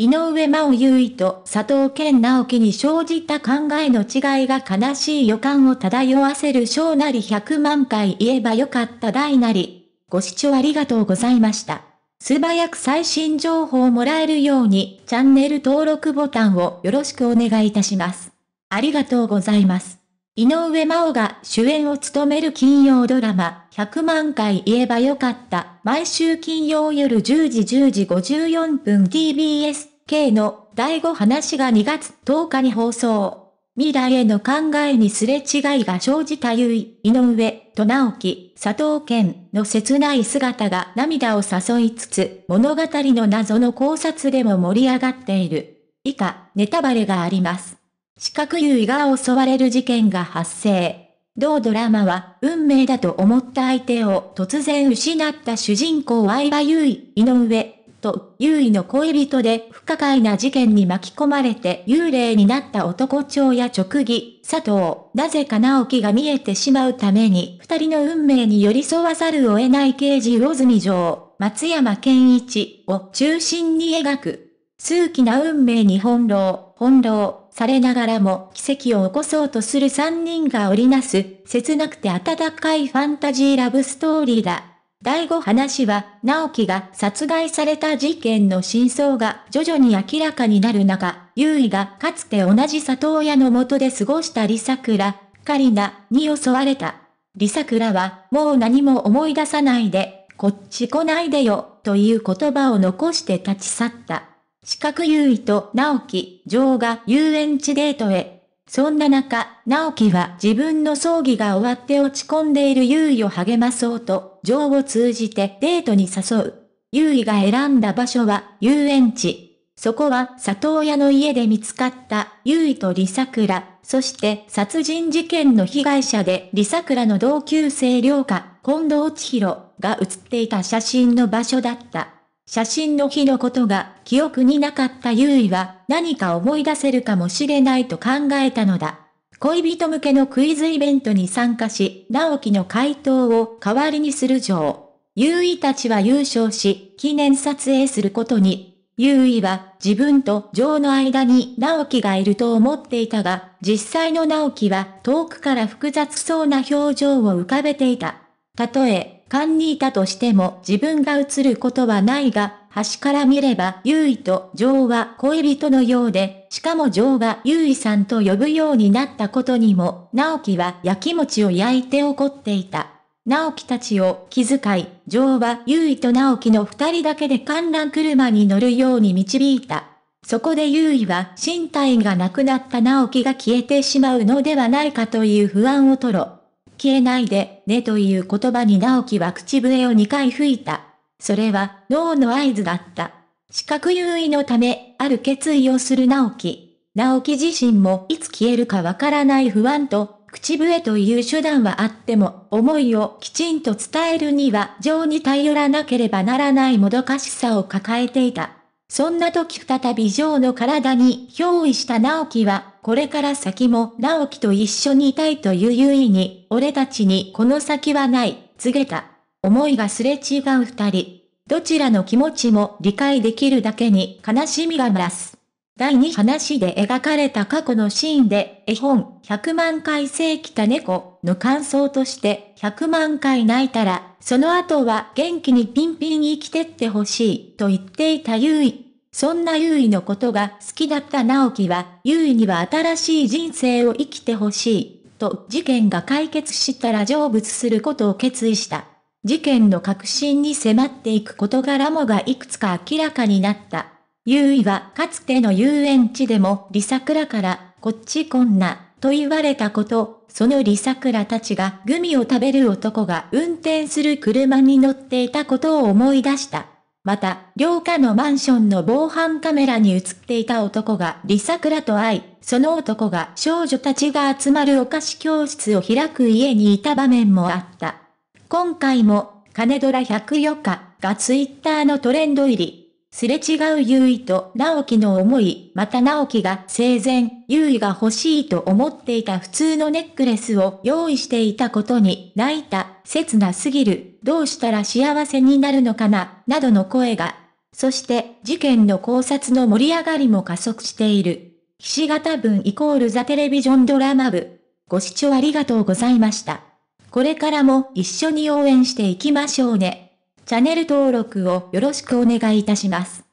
井上真央優衣と佐藤健直樹に生じた考えの違いが悲しい予感を漂わせる小なり100万回言えばよかった大なり。ご視聴ありがとうございました。素早く最新情報をもらえるようにチャンネル登録ボタンをよろしくお願いいたします。ありがとうございます。井上真央が主演を務める金曜ドラマ、100万回言えばよかった。毎週金曜夜10時10時54分 TBS K の第5話が2月10日に放送。未来への考えにすれ違いが生じたゆい、井上、と直樹、佐藤健の切ない姿が涙を誘いつつ、物語の謎の考察でも盛り上がっている。以下、ネタバレがあります。四角優位が襲われる事件が発生。同ドラマは、運命だと思った相手を突然失った主人公相葉優衣、井上、と、優位の恋人で不可解な事件に巻き込まれて幽霊になった男長や直義、佐藤、なぜか直樹が見えてしまうために二人の運命に寄り添わざるを得ない刑事魚住城、松山健一を中心に描く。数奇な運命に翻弄、翻弄、されながらも奇跡を起こそうとする三人が織りなす、切なくて温かいファンタジーラブストーリーだ。第5話は、直樹が殺害された事件の真相が徐々に明らかになる中、優衣がかつて同じ里親のもとで過ごしたリサクラ、カリナに襲われた。リサクラは、もう何も思い出さないで、こっち来ないでよ、という言葉を残して立ち去った。四角優衣と直樹、女王が遊園地デートへ。そんな中、直樹は自分の葬儀が終わって落ち込んでいる優衣を励まそうと、女王を通じてデートに誘う。優衣が選んだ場所は遊園地。そこは里親の家で見つかった優衣とリサクラ、そして殺人事件の被害者でリサクラの同級生良家、近藤千尋が写っていた写真の場所だった。写真の日のことが記憶になかった優衣は何か思い出せるかもしれないと考えたのだ。恋人向けのクイズイベントに参加し、直樹の回答を代わりにする女優衣たちは優勝し、記念撮影することに。優衣は自分と女の間に直樹がいると思っていたが、実際の直樹は遠くから複雑そうな表情を浮かべていた。たとえ勘にいたとしても自分が映ることはないが、端から見れば、優衣とジョーは恋人のようで、しかもジョーが優衣さんと呼ぶようになったことにも、直樹は焼き餅を焼いて怒っていた。直樹たちを気遣い、ジョーは優衣と直樹の二人だけで観覧車に乗るように導いた。そこで優衣は身体がなくなった直樹が消えてしまうのではないかという不安を吐露。消えないで、ねという言葉に直樹は口笛を2回吹いた。それは、脳の合図だった。視覚優位のため、ある決意をする直樹。直樹自身もいつ消えるかわからない不安と、口笛という手段はあっても、思いをきちんと伝えるには情に頼らなければならないもどかしさを抱えていた。そんな時再びジョーの体に憑依した直樹は、これから先も直樹と一緒にいたいという優位に、俺たちにこの先はない、告げた。思いがすれ違う二人。どちらの気持ちも理解できるだけに悲しみが増す。第2話で描かれた過去のシーンで、絵本100万回生きた猫の感想として100万回泣いたら、その後は元気にピンピン生きてってほしいと言っていた優衣。そんな優衣のことが好きだった直樹は、優衣には新しい人生を生きてほしい、と事件が解決したら成仏することを決意した。事件の核心に迫っていく事柄もがいくつか明らかになった。優位はかつての遊園地でもリサクラからこっちこんなと言われたこと、そのリサクラたちがグミを食べる男が運転する車に乗っていたことを思い出した。また、両家のマンションの防犯カメラに映っていた男がリサクラと会い、その男が少女たちが集まるお菓子教室を開く家にいた場面もあった。今回も、金ドラ104日がツイッターのトレンド入り。すれ違う優衣と直樹の思い、また直樹が生前、優衣が欲しいと思っていた普通のネックレスを用意していたことに泣いた、切なすぎる、どうしたら幸せになるのかな、などの声が。そして事件の考察の盛り上がりも加速している。岸形文イコールザテレビジョンドラマ部。ご視聴ありがとうございました。これからも一緒に応援していきましょうね。チャンネル登録をよろしくお願いいたします。